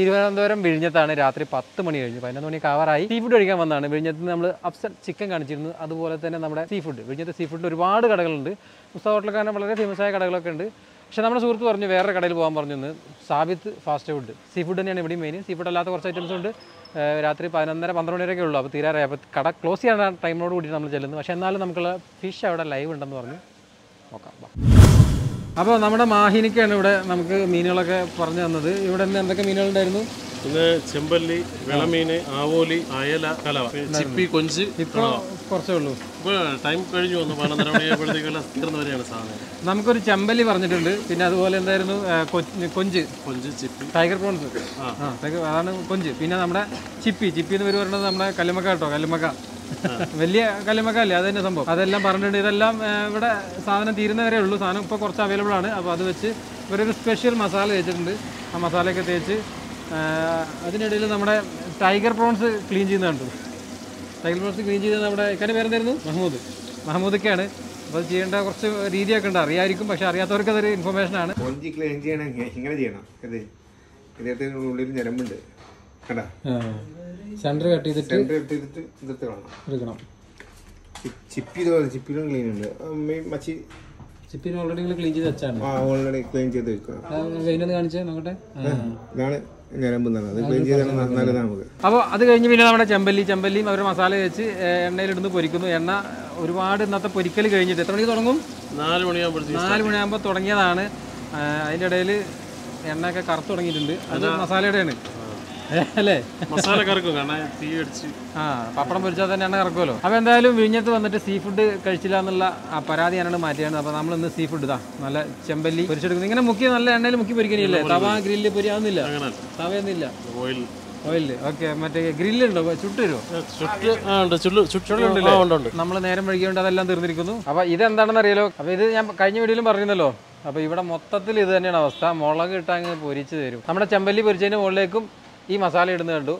തിരുവനന്തപുരം വിഴിഞ്ഞത്താണ് രാത്രി പത്ത് മണി കഴിഞ്ഞു പതിനൊന്ന് മണി കവറായി സീ ഫുഡ് കഴിക്കാൻ വന്നതാണ്. വിഴിഞ്ഞത്ത് നമ്മൾ അപ്സൺ ചിക്കൻ കാണിച്ചിരുന്നു. അതുപോലെ തന്നെ നമ്മുടെ സീ ഫുഡ് വിഴിഞ്ഞത്ത് സീ ഫുഡിൽ ഒരുപാട് കടകളുണ്ട്. പുസ്തക ഹോട്ടലൊക്കെ വളരെ ഫേമസ് ആയ കടകളൊക്കെ ഉണ്ട്. പക്ഷേ നമ്മുടെ സുഹൃത്ത് പറഞ്ഞു വേറെ കടയിൽ പോകാൻ പറഞ്ഞു ഒന്ന് Sabith fast food sea food തന്നെയാണ് ഇവിടെ മെയിൻ സീ ഫുഡ് അല്ലാത്ത കുറച്ച് ഐറ്റംസ് ഉണ്ട്. രാത്രി പതിനൊന്നര പന്ത്രണ്ട് മണിയൊക്കെ ഉള്ളൂ. അപ്പോൾ തീരാറായി. അപ്പോൾ കട ക്ലോസ് ചെയ്യാൻ ടൈമിനോട് കൂടി നമ്മൾ ചെല്ലുന്നു പക്ഷേ എന്നാലും നമുക്കുള്ള ഫിഷ് അവിടെ ലൈവ് ഉണ്ടെന്ന് പറഞ്ഞു. നോക്കാം. അപ്പോൾ നമ്മുടെ മാഹിനിക്കാണ് ഇവിടെ നമുക്ക് മീനുകളൊക്കെ പറഞ്ഞു തന്നത്. ഇവിടെ നിന്ന് എന്തൊക്കെ മീനുകളുണ്ടായിരുന്നു? പിന്നെ ചെമ്പല്ലി വിളമീന് ആവോലി അയല കലവ. ചിപ്പി കൊഞ്ച് ഇപ്പോൾ കുറച്ചേ ഉള്ളൂ. ഇപ്പോൾ ടൈം കഴിഞ്ഞു വന്നു. പതിനൊന്നര തീർന്നു വരെയാണ് സാധനം. നമുക്കൊരു ചെമ്പല്ലി പറഞ്ഞിട്ടുണ്ട്. പിന്നെ അതുപോലെ എന്തായിരുന്നു? കൊഞ്ച്. കൊഞ്ച് ചിപ്പി. ടൈഗർ പ്രോൺസ് ആ. ടൈഗർ അതാണ് കൊഞ്ച്. പിന്നെ നമ്മുടെ ചിപ്പി. ചിപ്പി എന്ന് പേര് പറയുന്നത് നമ്മുടെ കല്ലുമക്ക കേട്ടോ കല്ലുമക്ക വലിയ കല്ലുമക്കല്ലേ അത് തന്നെ സംഭവം. അതെല്ലാം പറഞ്ഞിട്ടുണ്ട്. ഇതെല്ലാം ഇവിടെ സാധനം തീരുന്നവരേ ഉള്ളൂ. സാധനം ഇപ്പോൾ കുറച്ച് അവൈലബിൾ ആണ്. അപ്പോൾ അത് വെച്ച് ഇവരൊരു സ്പെഷ്യൽ മസാല തേച്ചിട്ടുണ്ട്. ആ മസാലയൊക്കെ തേച്ച് അതിനിടയിൽ നമ്മുടെ ടൈഗർ പ്രോൺസ് ക്ലീൻ ചെയ്യുന്നതാണ് കണ്ടു. ടൈഗർ പ്രോൺസ് ക്ലീൻ ചെയ്ത് നമ്മുടെ ഇക്കാന്റെ പേരെന്തായിരുന്നു? മഹമ്മൂദ് മഹമ്മൂദൊക്കെയാണ് അപ്പോൾ അത് ചെയ്യേണ്ട കുറച്ച് രീതിയൊക്കെ ഉണ്ട്. അറിയായിരിക്കും പക്ഷേ അറിയാത്തവർക്ക് അതൊരു ഇൻഫർമേഷൻ ആണ്. കൊഞ്ചി ക്ലീൻ ചെയ്യണം ഇങ്ങ- ഇങ്ങനെ ചെയ്യണം. ഇത് ഉള്ളിൽ ഞരമ്പുണ്ട്. കണ്ടാ? സെന്റർ കട്ട് ചെയ്തിട്ട് സെന്റർ ചെയ്തിട്ട് ഇതെടുത്ത് കാണാം എടുക്കണം. ചിപ്പി ഇതുപോലെ ചിപ്പിയിലും ക്ലീൻ ഉണ്ട്. മച്ചി. ചിപ്പിന് ഓൾറെഡി നിങ്ങൾ ക്ലീൻ ചെയ്ത് വെച്ചാണ്. ആ ഓൾറെഡി ക്ലീൻ ചെയ്ത് വെക്കുക. കാണിച്ചേ നോക്കട്ടെ. ഇതാണ് അപ്പോൾ അത് കഴിഞ്ഞ് പിന്നെ നമ്മുടെ ചെമ്പല്ലി ചെമ്പല്ലിയും അവർ മസാല വെച്ച് എണ്ണയിലിടുന്ന് പൊരിക്കുന്നു. എണ്ണ ഒരുപാട് ഇന്നത്തെ പൊരിക്കൽ കഴിഞ്ഞിട്ട് എത്ര മണിക്ക് തുടങ്ങും? നാല് മണിയാകുമ്പോൾ നാല് മണിയാകുമ്പോൾ തുടങ്ങിയതാണ്. അതിന്റെ ഇടയിൽ എണ്ണയൊക്കെ കറുത്ത് തുടങ്ങിയിട്ടുണ്ട്. അത്. മസാലയുടെയാണ്. അല്ലേ? മസാല കറക്കും കാരണം തീ അടിച്ച്. ആ പപ്പടം പൊരിച്ചാൽ തന്നെ എണ്ണ കറക്കുമല്ലോ. അപ്പോൾ എന്തായാലും വിഴിഞ്ഞത്ത് വന്നിട്ട് സീ ഫുഡ് കഴിച്ചില്ല എന്നുള്ള ആ പരാതി ഞാനാണ് മാറ്റിയാണ്. അപ്പോൾ നമ്മൾ ഇന്ന് സീ ഫുഡ് ഇതാ നല്ല ചെമ്പല്ലി പൊരിച്ചെടുക്കുന്നു. ഇങ്ങനെ മുക്കി നല്ല എണ്ണയിൽ മുക്കി പൊരിക്കണില്ലേ? തവ ഗ്രില്ല് പൊരിയാവുന്നില്ല. തവയൊന്നുമില്ല. ഓയിൽ ഓയിൽ ഓക്കെ മറ്റേ ഗ്രില്ലുണ്ടോ? ചുട്ട് തരുമോ ചുറ്റ് ആ ഉണ്ട്. ചുള്ളു ചുറ്റുണ്ട് ഉണ്ട് ഉണ്ട്. നമ്മൾ നേരം വൈകിയോണ്ട് അതെല്ലാം തീർന്നിരിക്കുന്നു. അപ്പോൾ ഇതെന്താണെന്ന് അറിയാലോ? അപ്പൊ ഇത് ഞാൻ കഴിഞ്ഞ വീഡിയോയിലും പറഞ്ഞല്ലോ അപ്പൊ ഇവിടെ മൊത്തത്തിൽ ഇത് തന്നെയാണ് അവസ്ഥ. മുളക് ഇട്ടാങ്ങ് പൊരിച്ചു തരും. നമ്മുടെ ചെമ്പല്ലി പൊരിച്ചതിന് മുകളിലേക്കും ഈ മസാല ഇടുന്ന കണ്ടു.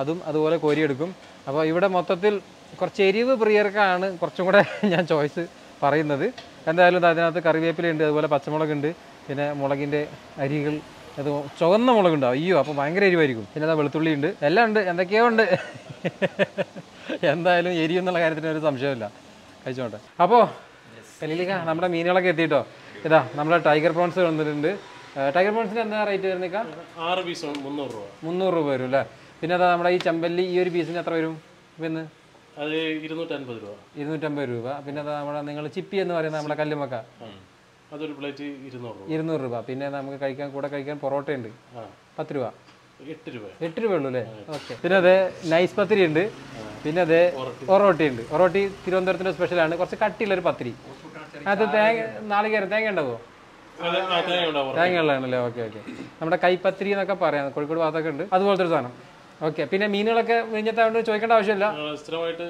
അതും അതുപോലെ കോരിയെടുക്കും. അപ്പോൾ ഇവിടെ മൊത്തത്തിൽ കുറച്ച് എരിവ് പ്രിയർക്കാണ് കുറച്ചും കൂടെ ഞാൻ ചോയ്സ് പറയുന്നത്. എന്തായാലും അതിനകത്ത് അതിനകത്ത് കറിവേപ്പിലുണ്ട് അതുപോലെ പച്ചമുളകുണ്ട് പിന്നെ മുളകിന്റെ അരികൾ അത് ചുവന്ന മുളകുണ്ടാവും അയ്യോ അപ്പോൾ ഭയങ്കര എരിവായിരിക്കും. പിന്നെ അതാ വെളുത്തുള്ളി ഉണ്ട്. എല്ലാം ഉണ്ട്. എന്തൊക്കെയോ ഉണ്ട്. എന്തായാലും എരി എന്നുള്ള കാര്യത്തിന് ഒരു സംശയമില്ല കഴിച്ചോട്ടെ. അപ്പോൾ കലിലിക്ക നമ്മുടെ മീനുകളൊക്കെ എത്തിയിട്ടോ? ഇതാ നമ്മുടെ ടൈഗർ പ്രോൺസ് വന്നിട്ടുണ്ട്. ടൈഗർ ബോൺസിന് എന്താ റേറ്റ് വരുന്നേക്ക ആറ് പീസ് മുന്നൂറ് രൂപ. മുന്നൂറ് രൂപ വരും അല്ലേ? പിന്നെ അതാ നമ്മുടെ ഈ ചെമ്പല്ലി ഈ ഒരു പീസിന് എത്ര വരും? പിന്നെ അത് ഇരുന്നൂറ്റൻപത് രൂപ. ഇരുന്നൂറ്റമ്പത് രൂപ. പിന്നെ അതാ നമ്മുടെ നിങ്ങൾ ചിപ്പി എന്ന് പറയുന്ന നമ്മുടെ കല്ലുമക്ക. അതൊരു പ്ലേറ്റ് ഇരുന്നൂറ് രൂപ. ഇരുന്നൂറ് രൂപ. പിന്നെ നമുക്ക് കഴിക്കാൻ കൂടെ കഴിക്കാൻ പൊറോട്ട ഉണ്ട് പത്ത് രൂപ. എട്ട് രൂപ. എട്ട് രൂപ ഉള്ളൂ അല്ലേ? ഓക്കെ. പിന്നെ അതെ നൈസ് പത്തിരി ഉണ്ട്. പിന്നെ അതെ ഒറോട്ടി ഉണ്ട്. ഒറോട്ടി തിരുവനന്തപുരത്തിന്റെ സ്പെഷ്യലാണ് കുറച്ച് കട്ടിയുള്ള ഒരു പത്തിരി അത് തേങ്ങ നാളികേരം തേങ്ങ ഉണ്ടാവോ അത് ആ തേങ്ങ ഉണ്ടാവും തേങ്ങ ഉള്ളതാണല്ലേ? Okay okay. നമ്മുടെ കൈപ്പത്തിരി എന്നൊക്കെ പറയാം. കോഴിക്കോട് ഭാഗത്തൊക്കെ ഉണ്ട്. അതുപോലത്തെ ഒരു സാധനം. ഓക്കെ. പിന്നെ മീനുകളൊക്കെ വിഴിഞ്ഞത്താണ്ട് ചോദിക്കേണ്ട ആവശ്യമില്ല. സ്ഥിരമായിട്ട്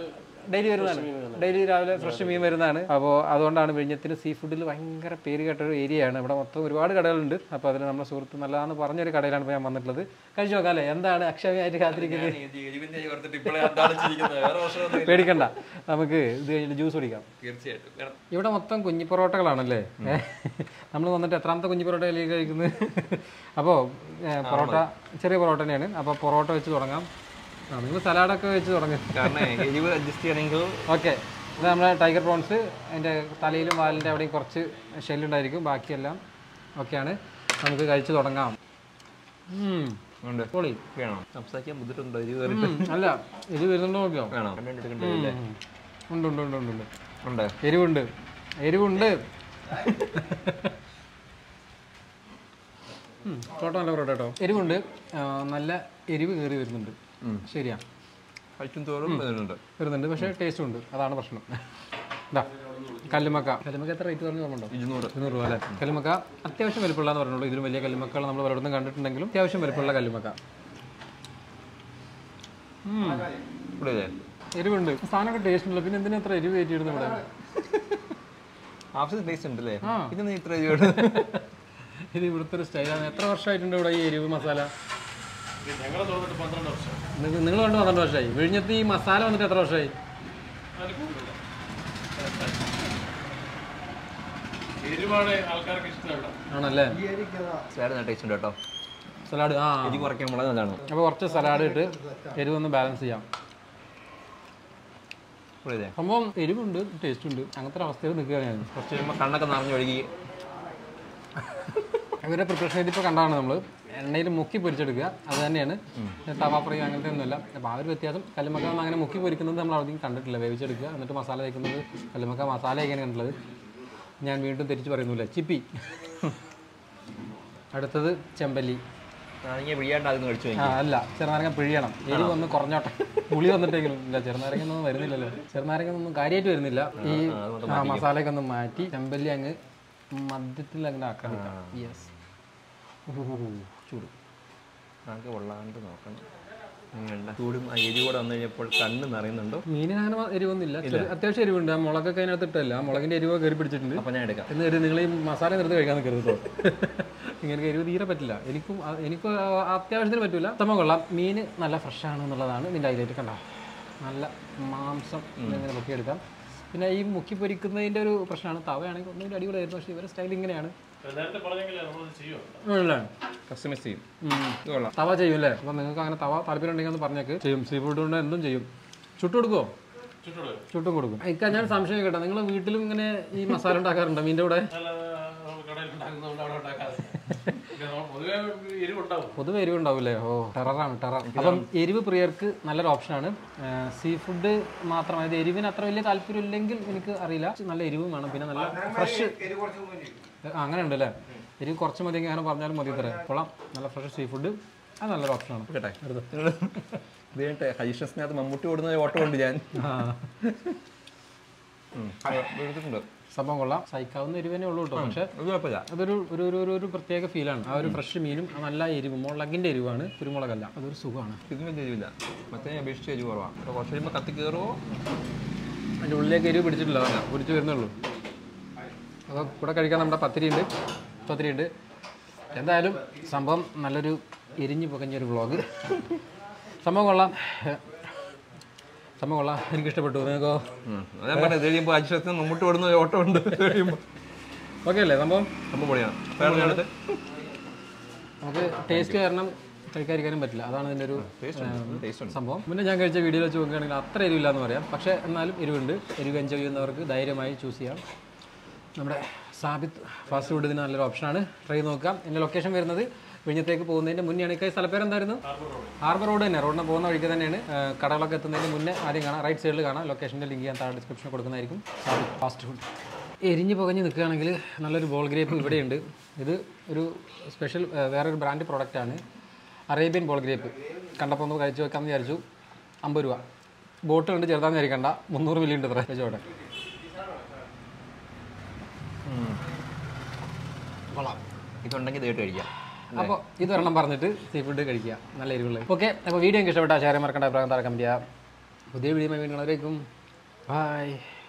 ഡെയിലി വരുന്നതാണ്. ഡെയിലി രാവിലെ ഫ്രഷ് മീൻ വരുന്നതാണ്. അപ്പോൾ അതുകൊണ്ടാണ് വിഴിഞ്ഞത്തിന് സീ ഫുഡിൽ ഭയങ്കര പേര് കേട്ട ഒരു ഏരിയയാണ്. ഇവിടെ മൊത്തം ഒരുപാട് കടകളുണ്ട്. അപ്പോൾ അതിൽ നമ്മുടെ സുഹൃത്ത് നല്ലതാണെന്ന് പറഞ്ഞൊരു കടയിലാണ് ഇപ്പോൾ ഞാൻ വന്നിട്ടുള്ളത്. കഴിച്ചു നോക്കാം അല്ലേ? എന്താണ് അക്ഷമയായിട്ട് കാത്തിരിക്കുന്നത്? പേടിക്കണ്ട. നമുക്ക് ഇത് കഴിഞ്ഞിട്ട് ജ്യൂസ് കുടിക്കാം. തീർച്ചയായിട്ടും. ഇവിടെ മൊത്തം കുഞ്ഞി പൊറോട്ടകളാണല്ലേ? നമ്മൾ വന്നിട്ട് എത്രാമത്തെ കുഞ്ഞി പൊറോട്ട കഴിക്കുന്നത്? അപ്പോൾ പൊറോട്ട ചെറിയ പൊറോട്ട തന്നെയാണ്. അപ്പോൾ പൊറോട്ട വെച്ച് തുടങ്ങാം. നിങ്ങൾ സലാഡൊക്കെ വെച്ച് തുടങ്ങും. കാരണം എരിവ് അഡ്ജസ്റ്റ് ചെയ്യണമെങ്കിൽ ഓക്കെ. ഇത് നമ്മുടെ ടൈഗർ പ്രോൺസ് അതിന്റെ തലയിലും വാലിന്റെ അവിടെയും കുറച്ച് ഷെല്ലുണ്ടായിരിക്കും ബാക്കിയെല്ലാം ഓക്കെയാണ് നമുക്ക് കഴിച്ചു തുടങ്ങാം. പൊളി. വേണം? സംസാരിക്കാൻ ബുദ്ധിമുട്ടുണ്ടോ എരിവ് അല്ല എരിവ് വരുന്നുണ്ടോ നോക്കിയോ? വേണം? ഉണ്ട് ഉണ്ട് ഉണ്ട് ഉണ്ട് ഉണ്ട്. എരിവുണ്ട്. എരിവുണ്ട്. പൊറോട്ട നല്ല പൊറോട്ട കേട്ടോ. എരിവുണ്ട്. നല്ല എരിവ് കയറി വരുന്നുണ്ട്. ശരിയാ. കഴിക്കും തോറും വരുന്നുണ്ട്. വരുന്നുണ്ട്. പക്ഷേ ടേസ്റ്റ് ഉണ്ട് അതാണ് പ്രശ്നം. ഇതാ കല്ലുമക്ക. കല്ലുമക്ക എത്ര റേറ്റ് പറഞ്ഞു പറഞ്ഞോ ഇരുന്നൂറ്. ഇരുന്നൂറ് രൂപ അല്ലേ? കല്ലുമക്ക അത്യാവശ്യം വലിപ്പമുള്ളതെന്ന് പറഞ്ഞുള്ളൂ. ഇതിലും വലിയ കല്ലുമക്കൾ നമ്മൾ പലയിടത്തും കണ്ടിട്ടുണ്ടെങ്കിലും അത്യാവശ്യം വലിപ്പമുള്ള കല്ലുമക്ക. എരിവുണ്ട്. സാധനമൊക്കെ ടേസ്റ്റ് ഉണ്ടല്ലോ. പിന്നെ എന്തിനാ എത്ര എരിവ് കയറ്റിയിരുന്നു ഇവിടെ? ആവശ്യത്തിന് ടേസ്റ്റ് ഉണ്ട് അല്ലേ പിന്നെ ഇത്ര എരിവ് ഇത് ഇവിടുത്തെ ഒരു സ്റ്റൈലാണ് എത്ര വർഷമായിട്ടുണ്ട് ഇവിടെ ഈ എരിവ് മസാല? നിങ്ങൾ കണ്ട് പന്ത്രണ്ട് വർഷമായി വിഴിഞ്ഞത്ത് ഈ മസാല വന്നിട്ട് എത്ര വർഷമായി ആണല്ലേ? കേട്ടോ. സലാഡ് ആ. എരി കുറയ്ക്കാൻ വളരെ നല്ലതാണ്. അപ്പോൾ കുറച്ച് സലാഡ് ഇട്ട് എരിവൊന്ന് ബാലൻസ് ചെയ്യാം. സംഭവം എരിവുണ്ട് ടേസ്റ്റ് ഉണ്ട്. അങ്ങനത്തെ ഒരു അവസ്ഥയിൽ നിൽക്കുകയാണ് ഞാൻ. കുറച്ച് കഴിയുമ്പോൾ കണ്ണൊക്കെ നിറഞ്ഞൊഴുകി ഒഴുകി. ഇവരുടെ പ്രിപ്പറേഷൻ രീതി ഇപ്പോൾ കണ്ടാണ് നമ്മൾ എണ്ണയിൽ മുക്കി പൊരിച്ചെടുക്കുക. അത് തന്നെയാണ്. തവ ഫ്രൈ അങ്ങനത്തെ ഒന്നുമില്ല. അപ്പോൾ ആ ഒരു വ്യത്യാസം കല്ലുമക്ക അങ്ങനെ മുക്കി പൊരിക്കുന്നത് നമ്മൾ അവിടെ കണ്ടിട്ടില്ല. വേവിച്ചെടുക്കുക. എന്നിട്ട് മസാല തേക്കുന്നത് കല്ലുമക്ക മസാല വയ്ക്കാൻ കണ്ടുള്ളത് ഞാൻ വീണ്ടും തിരിച്ചു പറയുന്നില്ല. ചിപ്പി. അടുത്തത് ചെമ്പല്ലി. അല്ല. ചെറുനാരങ്ങ പിഴിയണം. എരിവ് ഒന്ന് കുറഞ്ഞോട്ടെ. പുളി വന്നിട്ടെങ്കിലും ഇല്ല ചെറുനാരങ്ങ ഒന്നും വരുന്നില്ലല്ലോ. ചെറുനാരങ്ങ ഒന്നും കാര്യമായിട്ട് വരുന്നില്ല ഈ മസാലയൊക്കെ ഒന്ന് മാറ്റി ചെമ്പല്ലി അങ്ങ് മദ്യത്തിൽ അങ്ങനെ ആക്കാൻ യെസ് ചൂട് ആകെ കൊള്ളാണ്ട് നോക്കണം. ചൂടും ആ എരിവ് കൂടെ വന്നു കഴിഞ്ഞപ്പോൾ കണ്ണ് നിറയുന്നുണ്ടോ? മീനിന് അങ്ങനെ മ- എരിവൊന്നുമില്ല അത്യാവശ്യം എരിവുണ്ട്. ആ മുളകൊക്കെ അതിനകത്ത് ഇട്ടല്ല ആ മുളകിന്റെ എരിവ് കയറി പിടിച്ചിട്ടുണ്ട്. അപ്പോൾ ഞാൻ എടുക്കാം. എന്ന് കരുതി നിങ്ങൾ ഈ മസാല നിർത്തി കഴിക്കാൻ നിൽക്കരുത് ഇങ്ങനെ എരിവ് തീരെ പറ്റില്ല. എനിക്കും എനിക്ക് അത്യാവശ്യത്തിന് പറ്റില്ല സംഭവം കൊള്ളാം. മീൻ നല്ല ഫ്രഷ് ആണ് എന്നുള്ളതാണ് ഇതിന്റെ ഹൈലൈറ്റ് കണ്ടോ? നല്ല മാംസം ഇങ്ങനെ മുക്കിയെടുക്കാം. പിന്നെ ഈ മുക്കി പൊരിക്കുന്നതിന്റെ ഒരു പ്രശ്നമാണ്. തവയാണെങ്കിൽ ഒന്നും അടിപൊളിയായിരുന്നു. പക്ഷേ ഇവരുടെ സ്റ്റൈൽ ഇങ്ങനെയാണ്. കസ്റ്റമൈസ് ചെയ്യും. തവ ചെയ്യും അല്ലേ? അപ്പം നിങ്ങൾക്ക് അങ്ങനെ തവ താല്പര്യം ഉണ്ടെങ്കിൽ ഒന്ന് പറഞ്ഞേക്ക്. ചെയ്യും. സീ ഫുഡ് കൊണ്ട് എന്തും ചെയ്യും. ചുട്ടു കൊടുക്കുമോ ചുട്ടും കൊടുക്കും. ഇക്ക ഞാൻ സംശയം കേട്ടോ. നിങ്ങൾ വീട്ടിലും ഇങ്ങനെ ഈ മസാല ഉണ്ടാക്കാറുണ്ടോ? മീന്റെ കൂടെ നല്ല നമ്മൾ കടയിൽ ഉണ്ടാക്കുന്നതുകൊണ്ട് അവിടെ ഉണ്ടാക്കാതെ പിന്നെ നമ്മൾ പൊതുവേ എരിവ് ഉണ്ടാവില്ലേ ഓ ടെററാണ് ടെറർ. അപ്പം എരിവ് പ്രിയർക്ക് നല്ലൊരു ഓപ്ഷനാണ്. സീ ഫുഡ് മാത്രം അതായത് എരിവിന് അത്ര വലിയ താല്പര്യം ഇല്ലെങ്കിൽ എനിക്ക് അറിയില്ല. നല്ല എരിവും വേണം. പിന്നെ നല്ല ഫ്രഷ്. അങ്ങനെ ഉണ്ട് അല്ലേ? എരിവ് കുറച്ച് മതി അങ്ങനെ പറഞ്ഞാലും മതി തരാം കൊള്ളാം. നല്ല ഫ്രഷ് സീ ഫുഡ് അത് നല്ലൊരു ഓപ്ഷനാണ്. കേട്ടെ? ഇത് കഴിഞ്ഞിട്ട് ഹരീഷ്ണസിനകത്ത് മമ്മൂട്ടി ഓടുന്ന ഓട്ടം ഉണ്ട് ഞാൻ. എടുത്തിട്ടുണ്ട് സംഭവം കൊള്ളാം. സഹിക്കാവുന്ന എരിവേ ഉള്ളൂ കേട്ടോ. പക്ഷെ അതൊരു ഒരു ഒരു ഒരു ഒരു പ്രത്യേക ഫീലാണ്. ആ ഒരു ഫ്രഷ് മീനും ആ നല്ല എരിവ് മുളകിന്റെ എരിവാണ് കുരുമുളകല്ല. അതൊരു സുഖമാണ്. ഇതിന് വലിയ എരിവില്ല. മറ്റേ അപേക്ഷിച്ച് എരിവ് കുറവാണ് അപ്പോൾ കുറച്ച് കഴിയുമ്പോൾ കത്തി കയറുമോ അതിന്റെ ഉള്ളിലേക്ക് എരിവ് പിടിച്ചിട്ടില്ല. പിടിച്ചു പിടിച്ച് വരുന്നുള്ളൂ. അപ്പോൾ കൂടെ കഴിക്കാൻ നമ്മുടെ പത്തിരി ഉണ്ട് പത്തിരി ഉണ്ട് എന്തായാലും സംഭവം നല്ലൊരു എരിഞ്ഞു പുകഞ്ഞൊരു വ്ളോഗ്. സംഭവം കൊള്ളാം. സംഭവം കൊള്ളാം. എനിക്ക് ഇഷ്ടപ്പെട്ടു നിങ്ങൾക്കോ ഞാൻ പറഞ്ഞത് കഴിയുമ്പോൾ അക്ഷരത്തിൽ നിന്ന് ഓടുന്ന വിടുന്ന ഓട്ടം ഉണ്ട്. കഴിയുമ്പോൾ ഓക്കെ അല്ലേ? സംഭവം? സംഭവം പൊളിയാണ്. നമുക്ക് ടേസ്റ്റ് കാരണം കഴിക്കാതിരിക്കാനും പറ്റില്ല. അതാണ് ഇതിന്റെ ഒരു സംഭവം. മുന്നേ ഞാൻ കഴിച്ച വീഡിയോ വെച്ച് നോക്കുകയാണെങ്കിൽ അത്ര എരിവില്ല എന്ന് പറയാം. പക്ഷേ എന്നാലും എരിവുണ്ട്. എരിവ് എൻജോയ് ചെയ്യുന്നവർക്ക് ധൈര്യമായി ചൂസ് ചെയ്യാം. നമ്മുടെ സാബിത്ത് ഫാസ്റ്റ് ഫുഡ് ഇതിന് നല്ലൊരു ഓപ്ഷനാണ് ട്രൈ നോക്കാം. എന്റെ ലൊക്കേഷൻ വരുന്നത് വിഴിഞ്ഞത്തേക്ക് പോകുന്നതിന്റെ മുന്നെയാണ് ഈ സ്ഥലപ്പേര് എന്തായിരുന്നു ഹാർബർ റോഡ് തന്നെ. റോഡിന് പോകുന്ന വഴിക്ക് തന്നെയാണ് കടകളൊക്കെ എത്തുന്നതിന് മുന്നേ ആദ്യം കാണാം. റൈറ്റ് സൈഡിൽ കാണാം. ലൊക്കേഷന്റെ ലിങ്ക് ഞാൻ താഴെ ഡിസ്ക്രിപ്ഷൻ കൊടുക്കുന്നതായിരിക്കും. ഫാസ്റ്റ് ഫുഡ് എരിഞ്ഞ് പുകഞ്ഞ് നിൽക്കുകയാണെങ്കിൽ നല്ലൊരു ബോൾ ഗ്രേപ്പ് ഇവിടെയുണ്ട്. ഇത് ഒരു സ്പെഷ്യൽ വേറൊരു ബ്രാൻഡ് പ്രോഡക്റ്റാണ് അറേബ്യൻ ബോൾ ഗ്രേപ്പ് കണ്ടപ്പോൾ ഒന്ന് കഴിച്ചു വെക്കാമെന്ന് വിചാരിച്ചു. അമ്പത് രൂപ. ബോട്ട് കണ്ട് ചെറുതാന്ന് വിചാരിക്കണ്ട. മുന്നൂറ് മില്ലി ഉണ്ട് ഇത്ര. ചോടെ കൊള്ളാം. ഇതുണ്ടെങ്കിൽ ഇതായിട്ട് കഴിക്കാം. അപ്പോൾ ഇത് ഒരെണ്ണം പറഞ്ഞിട്ട് സീ ഫുഡ് കഴിക്കുക. നല്ല എരിവുള്ള ഓക്കെ അപ്പോൾ വീഡിയോ എനിക്ക് ഇഷ്ടപ്പെട്ടാൽ ഷെയർ മറക്കേണ്ട അഭിപ്രായം താഴെ കമന്റ് ചെയ്യുക പുതിയ വീഡിയോ വീണ്ടും ബൈ